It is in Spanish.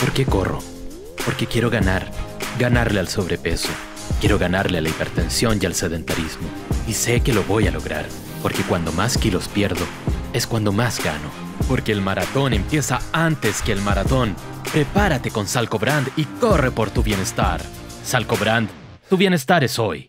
¿Por qué corro? Porque quiero ganar, ganarle al sobrepeso. Quiero ganarle a la hipertensión y al sedentarismo. Y sé que lo voy a lograr, porque cuando más kilos pierdo, es cuando más gano. Porque el maratón empieza antes que el maratón. Prepárate con Salcobrand y corre por tu bienestar. Salco Salcobrand, tu bienestar es hoy.